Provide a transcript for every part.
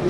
La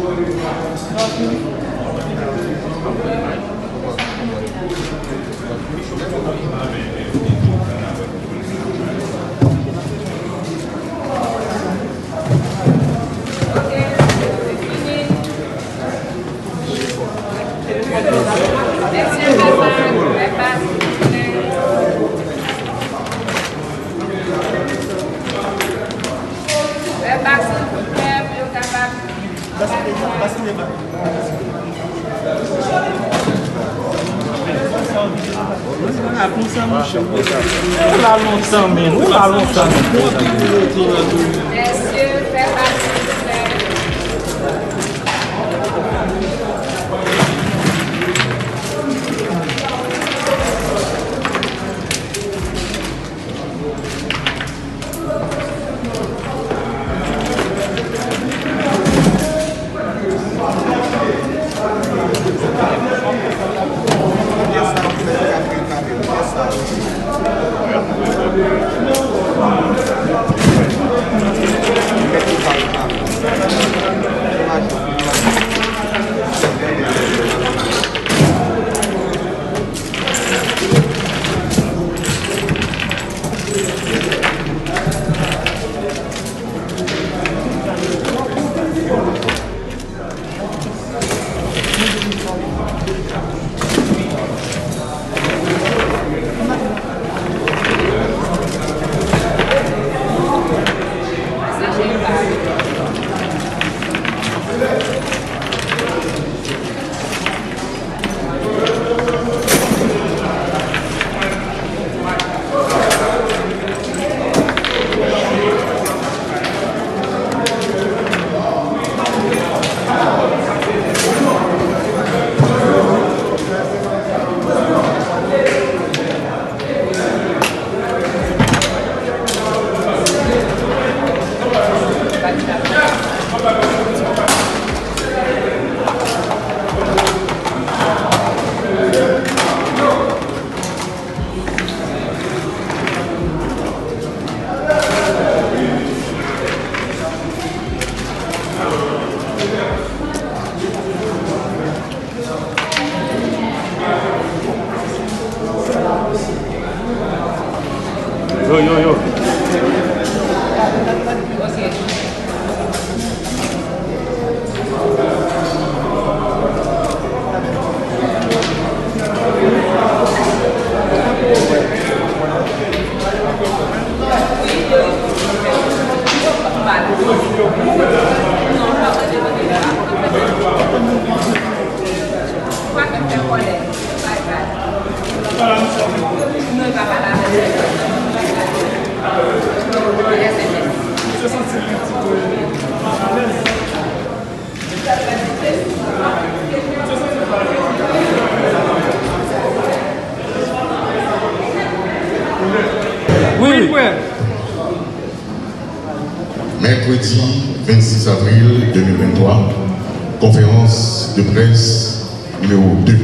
de presse numéro 2.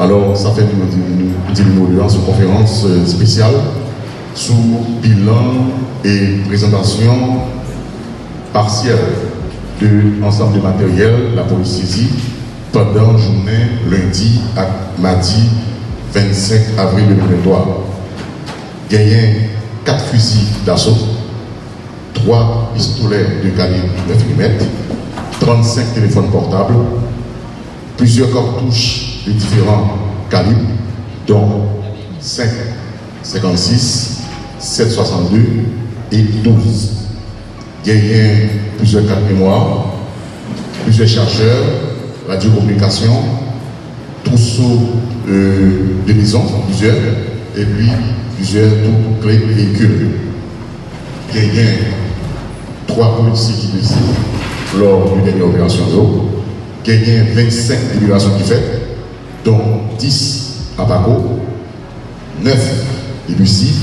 Alors, ça fait numéro 2 en conférence euh, spéciale sous bilan et présentation partielle de l'ensemble de matériel, la police saisie pendant journée lundi à mardi 25 avril 2023. Gagné 4 fusils d'assaut, 3 pistolets de calibre 9 mm, 35 téléphones portables, plusieurs cartouches de différents calibres, dont 5, 56, 7,62 et 12. Gagné plusieurs cartes mémoire, plusieurs chargeurs, radiocommunication, trousseau euh, de maison, plusieurs, et puis plusieurs tout clés véhicules. Gagné trois policiers qui lors d'une dernière opération d'eau. Gagné 25 libérations qui fait, dont 10 à Baco, 9 et Lucie,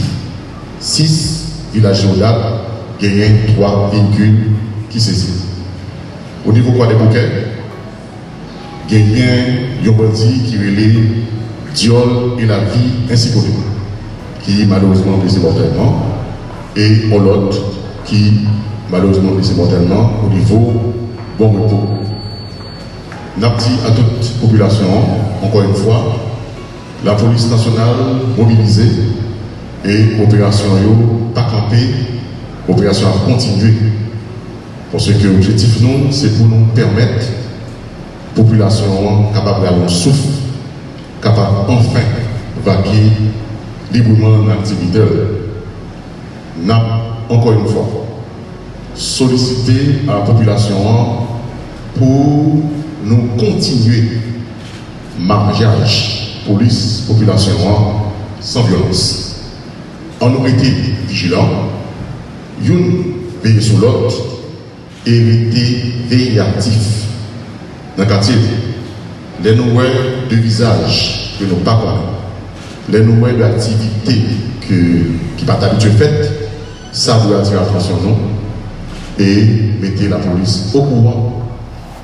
6 villages géodales, gagné 3 véhicules qui saisissent. Au niveau quoi des bouquets, gagné un qui relève Diol et la vie ainsi que qui malheureusement blessé mortellement, et l'autre qui malheureusement blessé mortellement au niveau bon repos. Dit à toute population, encore une fois, la police nationale mobilisée et opération pas camper, opération à continuer. Parce que l'objectif nous, c'est pour nous permettre population capable d'aller souffle, capable enfin vaquer librement l'activité. N'a encore une fois sollicité à la population pour nous continuer mariage police population sans violence. On aurait été vigilants, une veille sur l'autre et été veillé actif dans le quartier. Les nouvelles de visage que nous pas les nouvelles d'activité que, qui pas d'habitude faite, ça doit attirer l'attention nous et mettez la police au pouvoir.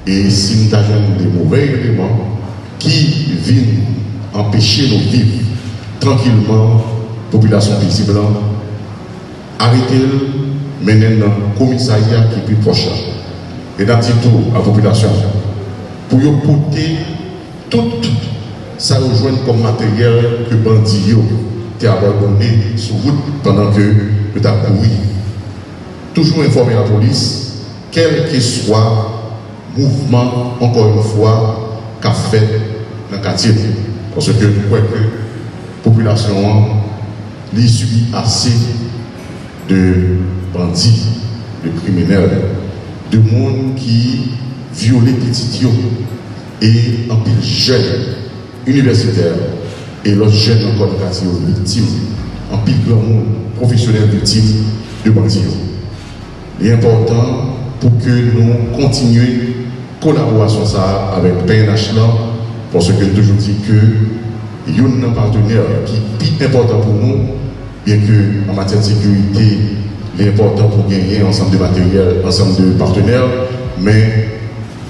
Et si nous avons des mauvais éléments qui viennent empêcher nos vivre tranquillement, population pays blanc, arrêtez-le, menez dans le commissariat qui est plus proche. Et dans tout à la population, pour y porter tout ça rejoint comme matériel que bandit a abandonné sur route pendant que vous avez couru Toujours informer la police, quel que soit mouvement, encore une fois, qu'a fait dans le quartier. Parce que nous croyons que la population subit assez de bandits, de criminels, de monde qui violent les petits et en pile jeunes universitaires et l'autre jeunes encore quartier victimes, en pile grand monde professionnel victimes de bandits. Est important pour que nous continuions collaboration ça avec PNH là, parce que toujours dit que y a un partenaire qui est important pour nous, bien que en matière de sécurité, il est important pour gagner ensemble de matériel, ensemble de partenaires, mais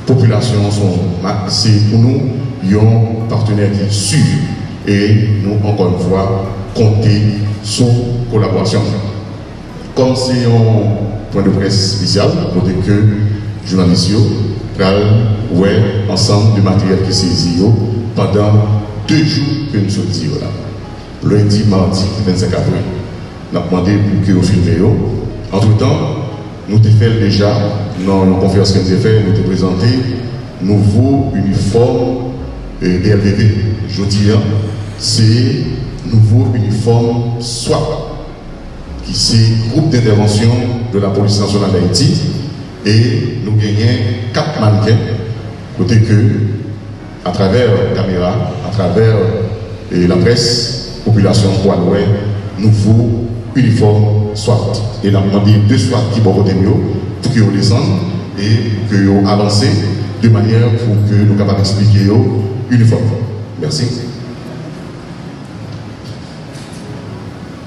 population sont c'est pour nous un partenaire qui est sûr et nous encore une fois compter sur collaboration. Comme c'est de presse spécial, notez que journalistes ouais ensemble de matériel qui saisi pendant deux jours que nous sommes là. Lundi, mardi, 25 avril. Nous avons demandé pour que vous filmez. Entre temps, nous avons fait déjà, dans la conférence que nous avons fait, nous avons présenté nouveau uniforme DLVV. Je dis, hein, c'est nouveau uniforme SWAP, c'est groupe d'intervention de la police nationale d'Haïti. Et nous gagnons quatre mannequins, côté que, à travers la caméra, à travers la presse, population pour nouveau uniforme SWAT. Et nous avons demandé deux SWAT qui vont voter pour qu'ils descendent et qu'ils avancent de manière pour que nous capables d'expliquer uniforme. Merci.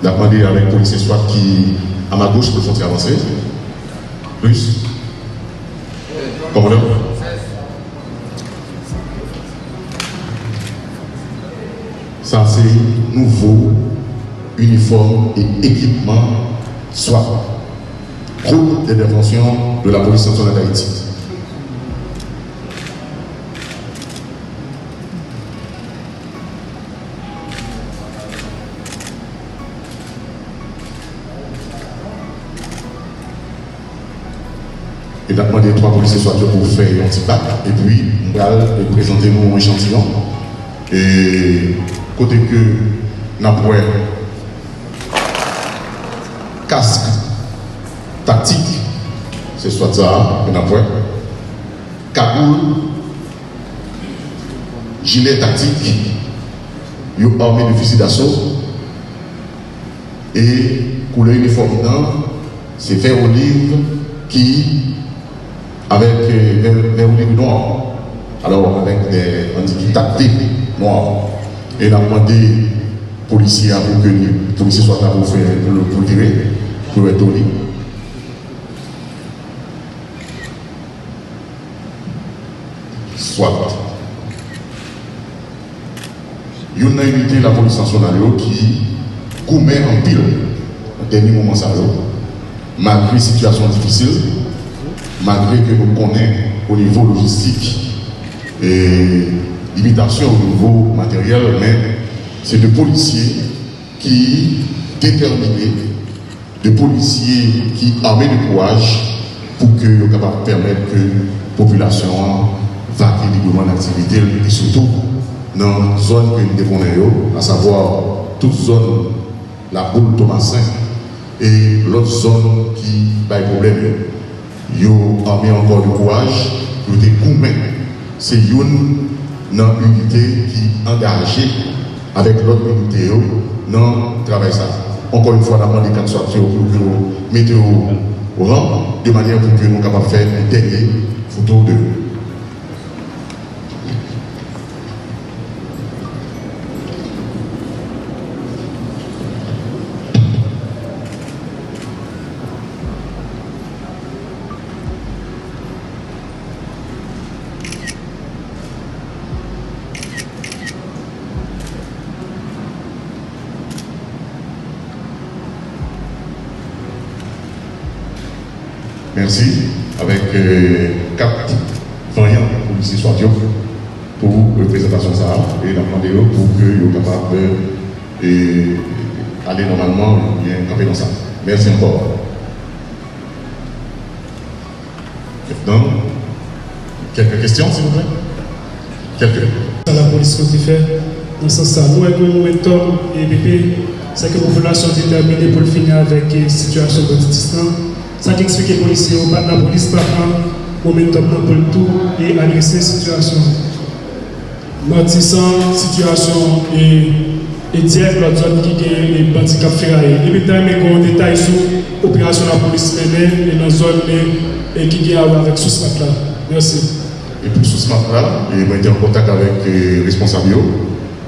Demandé avec le policier SWAT qui, à ma gauche, peut faire avancer. Plus. Commandant. Ça, c'est nouveau uniforme et équipement SWAT. Groupe d'intervention de la police nationale d'Haïti. E da mwen de 3 polise sou atyon pou fè yon ti bak, e pwi mwen prezante nou yon chantillon. E kote ke nan pouè kask taktik, se sou atyon nan pouè, kagoul, gilet taktik, yon orme de fusil d'asso, e koule uniform nan, se fè olive ki avec des olives noires, alors avec des tactiques noirs. Et on a demandé aux policiers pour que les policiers soient là pour faire pour le tirer, pour être. Soit. Il y a une unité de la police nationale qui commet en pile au dernier moment ça, malgré la situation difficile, malgré que nous connaissons au niveau logistique et limitation au niveau matériel, mais c'est des policiers qui déterminés, des policiers qui armés de courage pour que soient capables de permettre que la population vaque librement l'activité et surtout dans la zone que nous défendons, à savoir toute zone, la boule Thomasin et l'autre zone qui a des problèmes. Ont armé encore de courage, ils ont été C'est une unité qui engagée avec l'autre unité dans le travail. Encore une fois, on a demandé qu'elle soit pour que mettez au rang de manière pour que nous capables faire une dernière photo de Merci. Avec euh, quatre variants policiers soit pour la présentation ça et demander pour que soient capables d'aller normalement bien camper dans ça. Merci encore. Donc, quelques questions, s'il vous plaît? Quelques. La police qui fait dans ce sens nous avons un momentum et BP, c'est que la population est déterminée pour finir avec la situation de distance ça explique les policiers, la police pas un momentum pour le tout et adresser la situation. Notissant situation et, dire la zone qui est les bandits cap ferraille. Et puis, mais un détail sur l'opération de la police menée et dans la zone qui est avec sous ce là. Merci. Et pour ce là, j'ai été en contact avec les responsables,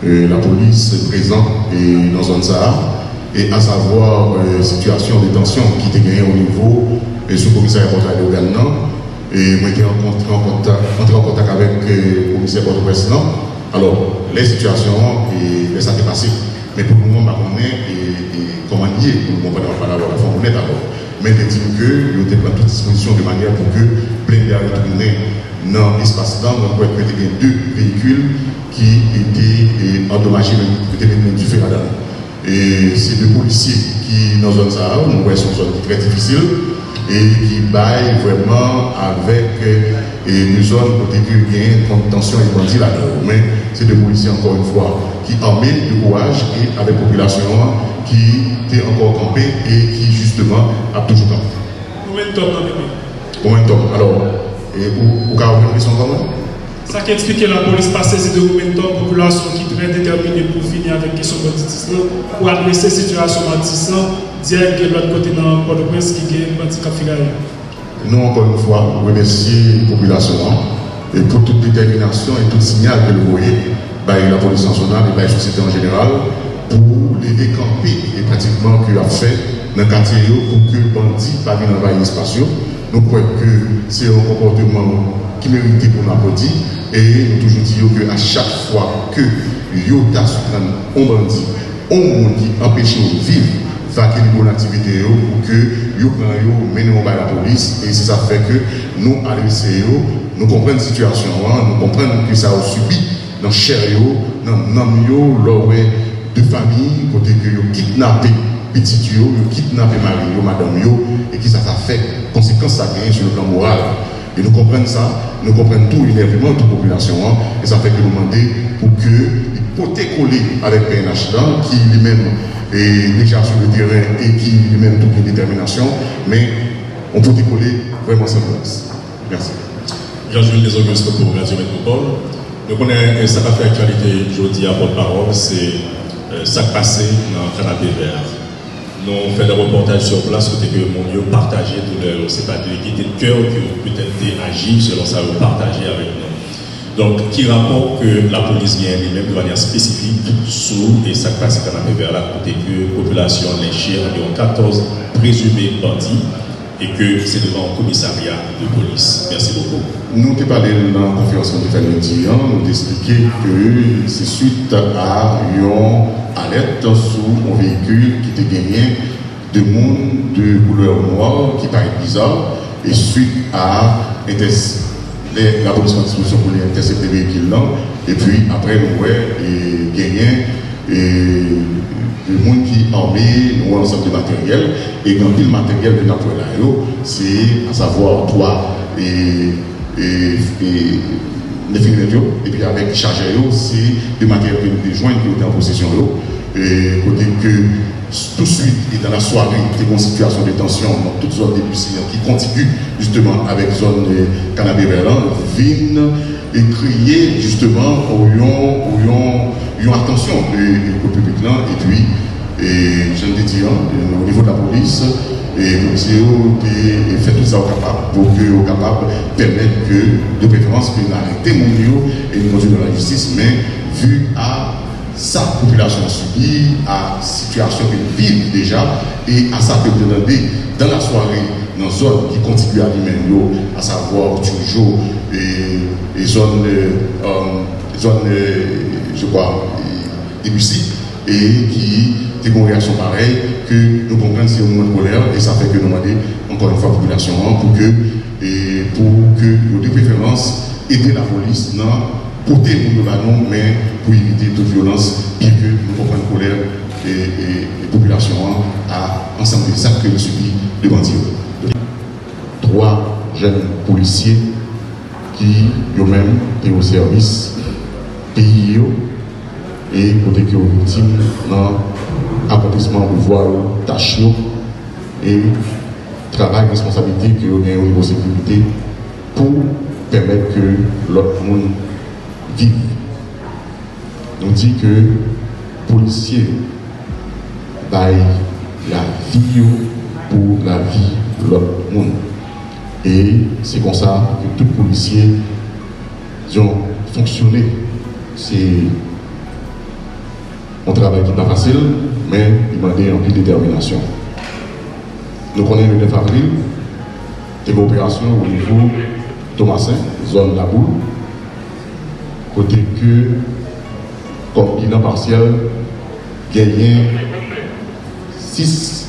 la police présente dans la zone Sahara et à savoir euh, situation de tension qui était gagnée au niveau du sous-commissariat portuaire de Gagnon. Et moi, entré en contact, en contact avec euh, le commissaire porte-presse. Alors, les situations, et, ça s'est passé. Mais pour le moment, on est et, comment dire, pour le moment, on la honnête d'abord. Mais de dire que nous avons pris toute disposition de manière pour que d'air retourne dans l'espace là, on peut mettre deux véhicules qui étaient endommagés, qui étaient à et c'est des policiers qui, dans la zone nous voyons une zone très difficile et qui baillent vraiment avec une zone il y a une contention et bandit là Mais c'est des policiers, encore une fois, qui armés de courage et avec la population qui est encore campée et qui, justement, a toujours campé. Combien de temps Combien de temps? Alors, et où, où, ça qui explique que la police passe ces deux la population qui très déterminée pour finir avec la question de banditisme, pour adresser la situation banditisme, dire que l'autre côté dans Port-au-Prince qui est bandit Nous, encore une fois, remercions la population et pour toute détermination et tout signal que vous voyez, bah, la police nationale et la société en général, pour les décamper et pratiquement qu'il a fait dans le quartier pour que les bandits ne viennent envahir l'espace. Nous croyons que c'est un comportement ki merite pou m'aplodi e nou toujou di yo ke a chak fwa ke yo ta soukran on bandi, on moun ki empeshe yo viv fakil bon aktivite yo pou ke yo pran yo menen yo bay la polis e se sa fe ke nou alese yo nou kompren situasyon an, nou kompren ki sa ou subi nan chèr yo, nan nam yo, lorwe de fami, kote ke yo kitnape pitit yo, yo kitnape mari yo, madame yo e ki sa sa fe konsekans sa genye sou le plan moral. Et nous comprenons ça, nous comprenons tout l'énervement de toute population. Hein, et ça fait que nous demandons pour que peut coller avec PNH qui lui-même est déjà sur le terrain et qui lui-même toute une détermination, mais on peut coller vraiment sans place. Merci. Jean-Jules Desaugustes pour Radio Métropole. Donc on a ça fait actualité aujourd'hui à votre parole, c'est euh, ça passé dans le canapé vert. Nous fait des reportages sur place, côté que mon Dieu partager tout le, c'est pas de de cœur que peut-être agir selon ça, vous partager avec nous. Donc, qui rapporte que la police vient elle-même de manière spécifique sous et ça passe quand même vers là, côté que la population lynchée environ 14 présumés bandits et que c'est devant le commissariat de police. Merci beaucoup. Nous avons parlé dans la conférence de lundi, nous avons expliqué que c'est suite à une alerte sur un véhicule qui était gagné de monde de couleur noire qui paraît bizarre et suite à la police en disposition pour intercepter le véhicule là et puis après nous avons gagné le monde qui armé nous ensemble de matériel et quand le matériel de notre c'est à savoir et et, et et puis avec chargeur, c'est le matériel que nous joints qui ont en possession. Et côté que tout de suite, et dans la soirée, une situation de tension dans toutes zones de qui continue justement avec zone de cannabis viennent et crier justement pour une attention au public là. Et puis, et, je le dis, au niveau de la police, et policiers ont fait tout ça au capable pour que au capable permettre que, de préférence, que l'arrêté mon et nous conduire dans la justice, mais vu à sa population subie, à situation qu'elle vit déjà, et à sa que dans la soirée, dans la zone qui continue à lui à savoir toujours les zones, euh, zone, je crois, Debussy, et qui ont une réaction pareille, que nous comprenons c'est un moment de colère, et ça fait que nous demandons encore une fois la population pour que, et pour que, de préférence, aider la police, non, porter le nous, mais pour éviter toute violence, bien que nous comprenons la colère et, la population à ensemble ça que nous subit de bandits. Trois jeunes policiers qui, eux-mêmes, étaient au service pays et côté qui ont victime dans l'accomplissement de voir tâches et travail, responsabilité que ont au niveau sécurité pour permettre que l'autre monde vive. On dit que les policiers baillent la vie pour la vie de l'autre monde. Et c'est comme ça que tous les policiers ont fonctionné. C'est un travail qui n'est pas facile, mais il m'a dit en plus de détermination. Nous connaissons le 9 avril, des opérations au niveau Thomasin, zone La Boule, côté que, comme bilan partiel, gagné 6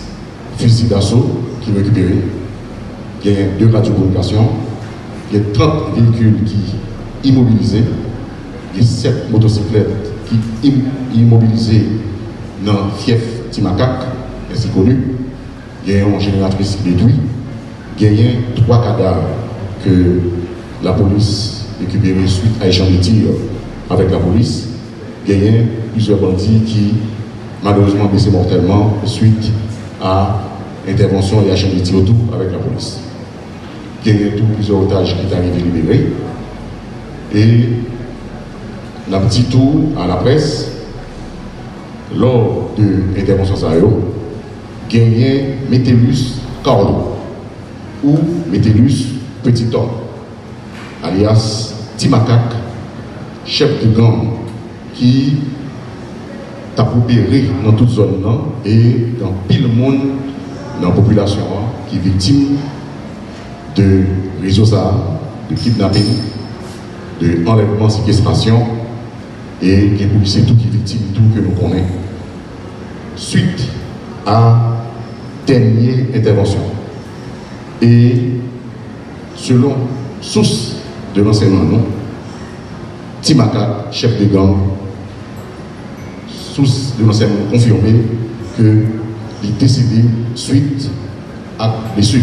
fusils d'assaut qui récupérés, il y a deux radiocommunications, il y a 30 véhicules qui immobilisés, il y a 7 motocyclettes qui immobilisé dans le fief Timakak, ainsi connu. Il y a une génératrice qui détruit. Il y a trois cadavres que la police récupéré suite à échange de tir avec la police. Il y a plusieurs bandits qui malheureusement blessés mortellement suite à intervention et échange de tir autour avec la police. Il y a plusieurs otages qui sont arrivés libérés. Et la petit tour à la presse, lors de l'intervention Sayo, gagné Métellus Carlo ou Métellus Petit Homme, alias Timakak, chef de gang qui a opéré dans toute zone là et dans pile monde dans la population qui est victime de réseaux de kidnapping, de enlèvement, séquestration et qui est tout qui est victime, tout que nous connaissons. Suite à dernière intervention. Et selon source de l'enseignement, Timaka, chef de gang, source de l'enseignement confirmé que il décidé suite à blessure.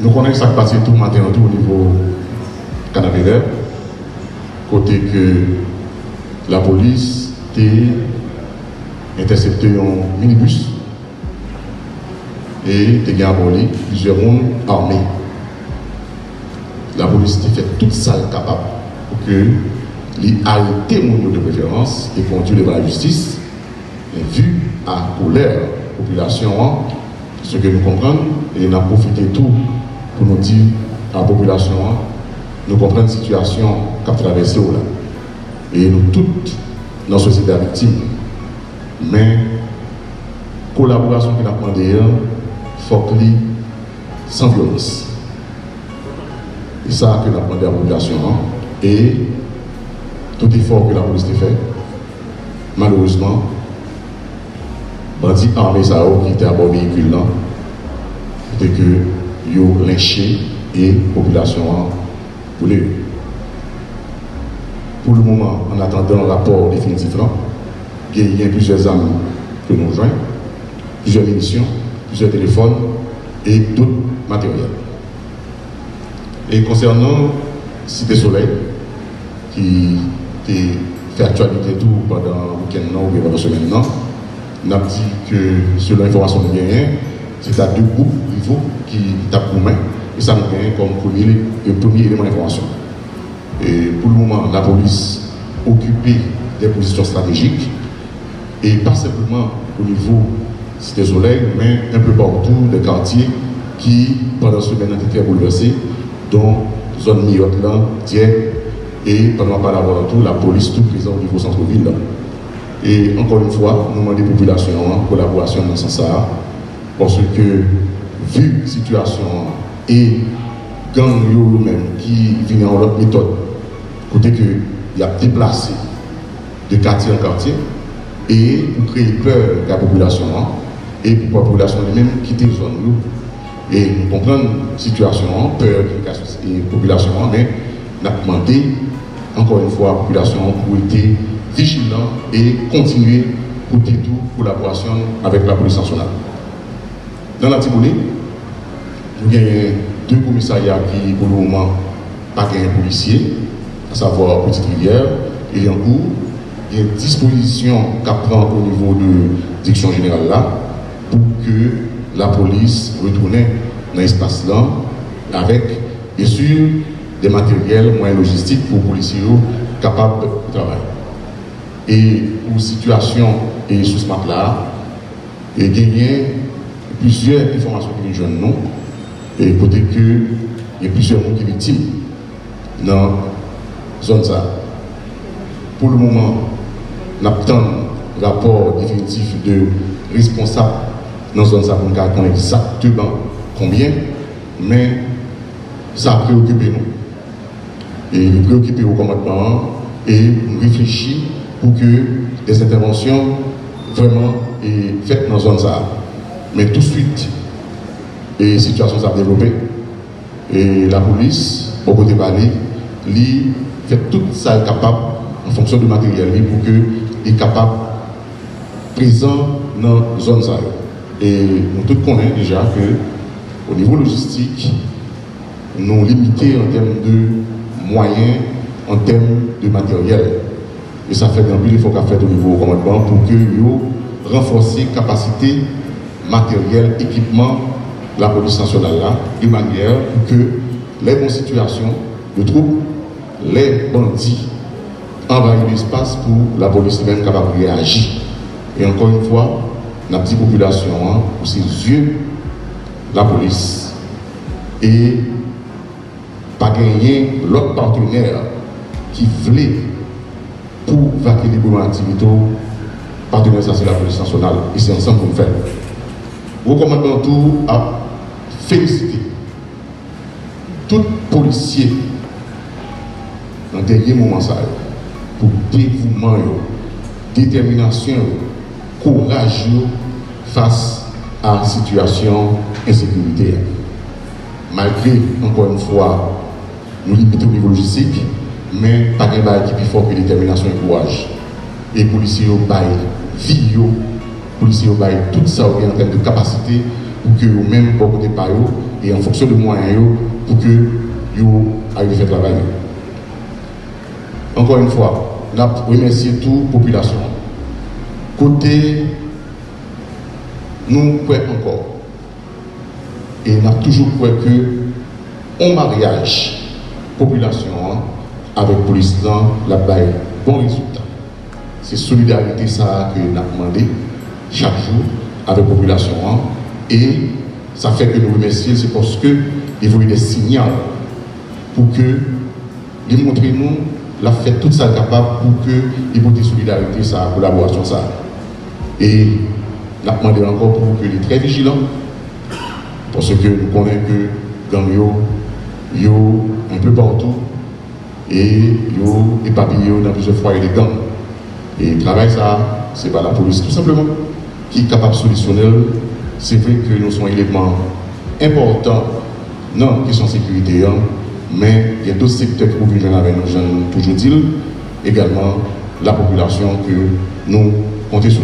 Nous connaissons ça qui passe tout matin tout au niveau Canada côté que la police a intercepté un minibus et a abordé plusieurs monde armés. La police a fait tout ça capable pour que les arrêter mon de préférence et conduire devant la justice, vu à colère la population, ce que nous comprenons, et on a profité tout pour nous dire à la population nous comprenons la situation qu'a traversée là. E nou tout nan sosyete a vitim. Men, kolaborasyon ki nan pwande yon, fok li san vyolos. E sa ki nan pwande a populasyon an. E, tout e fok ki la polis te fe, malouzman, bandi anme sa ou ki te abon vehikul nan, de ke yo lynche e populasyon an pou le yon. Pour le moment, en attendant le rapport définitif il y a plusieurs armes que nous joignons, plusieurs munitions, plusieurs téléphones et d'autres matériels. Et concernant Cité Soleil, qui fait actualité tout pendant le week-end ou pendant la semaine on a dit que selon l'information nous avons, c'est à deux groupes qui tapent pour main, et ça nous gagne comme premier, le premier élément d'information. Le moment, la police occupée des positions stratégiques, et pas simplement au niveau Cité Soleil, mais un peu partout des quartiers qui, pendant ce ont été bouleversés, dont zone Miotte, là, Dieppe, et pendant pas l'avoir tout, la police tout présent au niveau centre-ville. Et encore une fois, nous demandons aux populations en collaboration dans ce sens parce que, vu la situation et gang yo même qui viennent en leur méthode, côté que il y a déplacé de quartier en quartier, et pour créer peur de la population, hein, et pour la population elle-même quitter la zone. Et nous comprenons la situation, hein, peur de la population, hein, mais nous avons demandé encore une fois à la population pour être vigilant et continuer pour tout collaboration avec la police nationale. Dans la Tibouni, nous avons deux commissariats qui, pour le moment, pas de policiers, à savoir Petite Rivière et en cours. Il y a une disposition qu'à prendre au niveau de direction générale là pour que la police retourne dans l'espace là avec, bien sûr, des matériels, moyens logistiques pour les policiers capables de travailler. Et pour situation et sous ce là et gagner plusieurs informations que nous jeunes et côté que il y a plusieurs monde qui victimes dans zone ça. Pour le moment, un rapport définitif de responsable dans zone ça pour nous exactement combien, mais ça a préoccupé nous. Et nous préoccuper au commandement et réfléchir pour que des interventions vraiment et faites dans zone ça. Mais tout de suite, et situation s'est développée. Et la police, au côté parler, lui fait tout ça capable en fonction du matériel pour qu'il est capable présent dans la zone. Et nous tous connaissons déjà que au niveau logistique, nous limités en termes de moyens, en termes de matériel. Et ça fait un peu l'effort qu'a fait au niveau commandement pour que nous renforcer capacité matériel, équipement de la police nationale là, de manière que les bonnes situations de troupes, les bandits envahissent l'espace pour la police même capable de réagir. Et encore une fois, la petite population, hein, pour ses yeux, la police, et pas gagner l'autre partenaire qui voulait pour vaquer librement l'activité, partenaire ça c'est la police nationale, et c'est ensemble qu'on fait. Recommandons tout à féliciter tout policier nan denye mouman sa yo, pou devouman yo, determinasyon yo, kouraj yo, fas a situasyon ensekurite ya. Malgre, ankon yon fwa, nou limite ou nivou logistik, men pa gen ba ekipi fok yon determinasyon e yon kouaj. E polisi yo bay vi yo, polisi yo bay tout sa ou gen an ten de kapasite pou ke yo men pou kote pa yo, e an foksyon de mwanyan yo pou ke yo a yon fè travay yo. Encore une fois, nous remercions toute la population. Côté, nous croyons encore. Et nous avons toujours cru que un mariage, population, hein, avec police, la bail, bon résultat. C'est solidarité ça que nous avons demandé chaque jour avec la population. hein. Et ça fait que nous remercions, c'est parce que il faut des signaux pour que les montrer nous la fait tout ça capable pour que il y ait solidarité ça collaboration ça et nous demandé encore pour que les très vigilants, parce que nous connaissons que gang yo, yo un peu partout, et yo éparpillé dans plusieurs foyers de gangs. Et le travail, ça, c'est pas la police tout simplement qui est capable de solutionner. C'est vrai que nous sommes un élément important dans la question de sécurité, hein, mais il y a d'autres secteurs qui vivre avec nous, toujours dit, également la population que nous comptons sur.